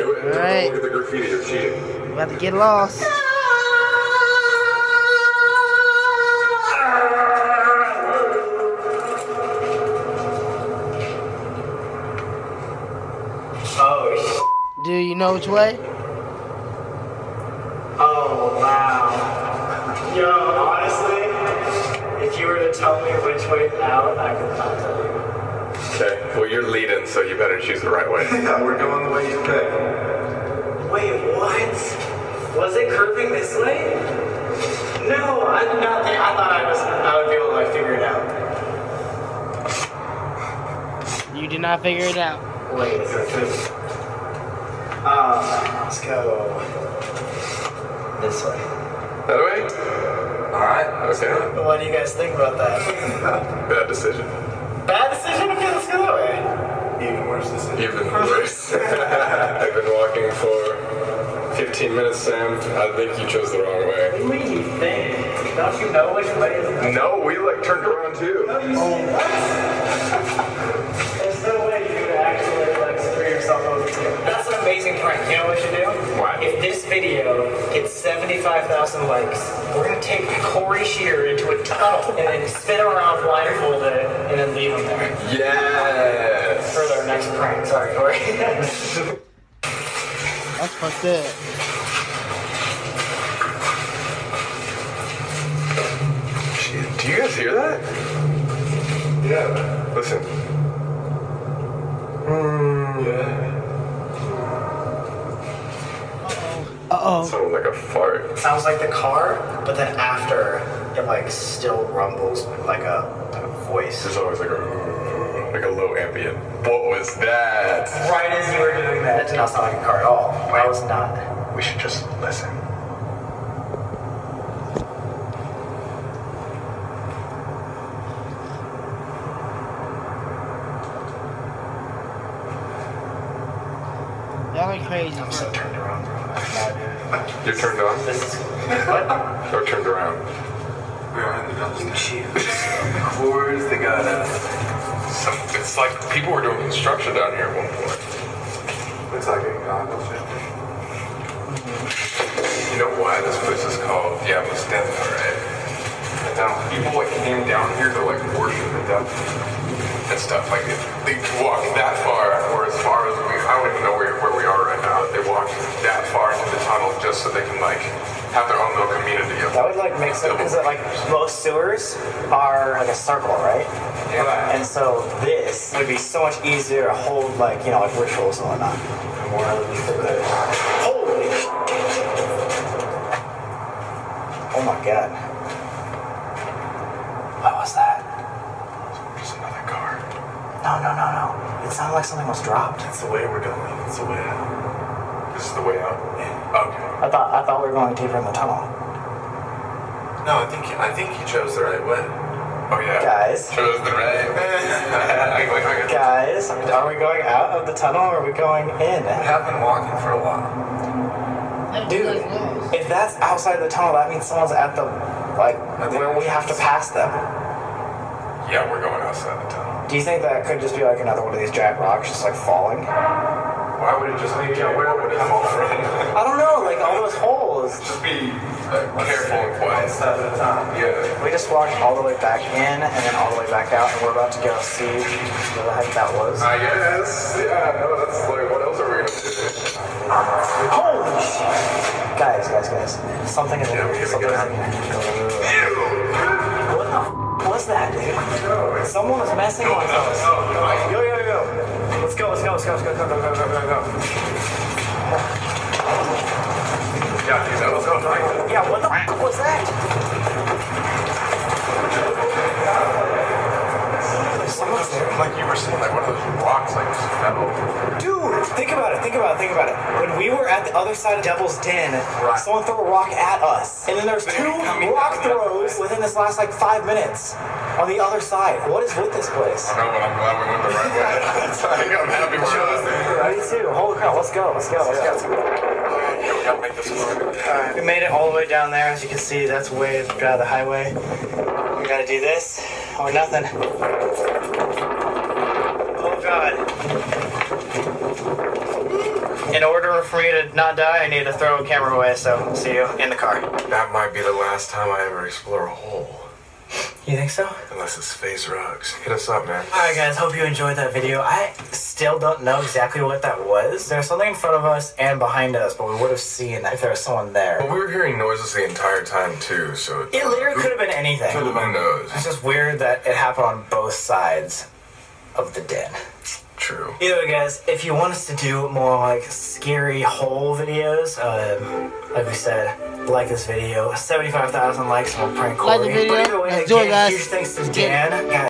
Do it. Don't Alright. look at the graffiti. You're cheating. We're about to get lost. Oh, Do you know which way? oh wow. Yo, honestly, if you were to tell me which way out, I could not tell you. Okay. Well, you're leading, so you better choose the right way. Yeah, we're going the way you pick. Wait, what? Was it curving this way? No, I did not think. I thought I was. I would be able to like figure it out. You did not figure it out. Wait, um, let's go this way. That way? All right. Okay. What do you guys think about that? Bad decision. Bad decision. Okay, let's go that way. Even worse this is. Even worse. I've been walking for 15 minutes, Sam. I think you chose the wrong way. What do you think? Don't you know which way is? the No, we like turned around too. Oh, what? There's no way you could actually like screw yourself over too. That's an amazing prank. You know what we should do? What? If this video gets 75,000 likes, we're gonna take Corey Scherer into a tunnel and then spin him around blindfolded and then leave him there Yes. for their next prank. Sorry, Corey. That's fucked up. Shit, Do you guys hear that? Yeah. Listen. Yeah. Uh oh. Sounded like a fart. Sounds like the car, but then after it like still rumbles like a, like a voice. There's always like a like a low ambient. What was that? Right as you were doing that, it did not sound like a car at all. I was not. We should just listen. Y'all are crazy. I'm so turned around, bro. You're turned on This is what? or turned around? Behind the dumpster. Where's the guy at? Some, it's like people were doing construction down here at one point. Looks like a goggles. You know why this place is called Diablo Stella, right? And now people like came down here to like worship the devil and stuff. Like they, they walk that far, or as far as we, I don't even know where, where we are right now. They walk that far into the tunnel just so they can like have their own little community of That would like make sense because like most sewers are like a circle, right? Yeah. And so this would be so much easier to hold like you know like rituals and whatnot. The more that we fit there. Holy. Oh my god. What was that? Just another car. No, no, no, no. It sounded like something was dropped. That's the way we're going. That's the way out. This is the way out. Yeah. Okay. I thought I thought we were going deeper in the tunnel. No, I think I think he chose the right way. Oh yeah. Guys. Chose the right. I, I, I, Guys, are we going out of the tunnel or are we going in? We have been walking for a while. Dude, if that's outside the tunnel, that means someone's at the like where we have to pass them. yeah, we're going outside the tunnel. Do you think that could just be like another one of these giant rocks just like falling? Why would it just be? Yeah, where would it fall from? I don't know, like all those holes. just be uh, careful and quiet. step at a time. Yeah. We just walked all the way back in and then all the way back out, and we're about to go see where the heck that was. I guess. Yeah, no, that's like, what else are we gonna do? Holy shit! Guys, guys, guys. Something is in Yeah, here. in here. What the f- was that, dude? Someone was messing with us. Yo, yo, yo. Let's go, let's go, let's go, let's go, go, go, go, go, go, go. Yeah, dude, that was on Yeah, what the f- was that? Someone's there. Like you were saying, like one of those rocks, like fell. Dude, think about it, think about it, think about it. When we were at the other side of Devil's Den, someone threw a rock at us. And then there's two rock throws within this last like five minutes on the other side. What is with this place? No, but I'm glad we went the right way. I'm happy we're on. Me too. Holy crap, let's go, let's go, let's go. Yeah, we gotta make this. Alright, we made it all the way down there. As you can see, that's way out of the highway. We gotta do this or nothing. Oh god. In order for me to not die, I need to throw a camera away. So see you in the car. That might be the last time I ever explore a hole. You think so? Unless it's phase rocks. Hit us up, man. Alright guys, hope you enjoyed that video. I still don't know exactly what that was. There's something in front of us and behind us, but we would have seen if there was someone there. But we were hearing noises the entire time too, so It literally could have been anything. Who knows? It's just weird that it happened on both sides of the den. True. Either way, guys, if you want us to do more like scary hole videos, um, like we said, like this video. 75,000 likes and we'll prank Corey. Like the video. But either way, Let's do it, guys. Huge thanks to Let's. Dan. Guys,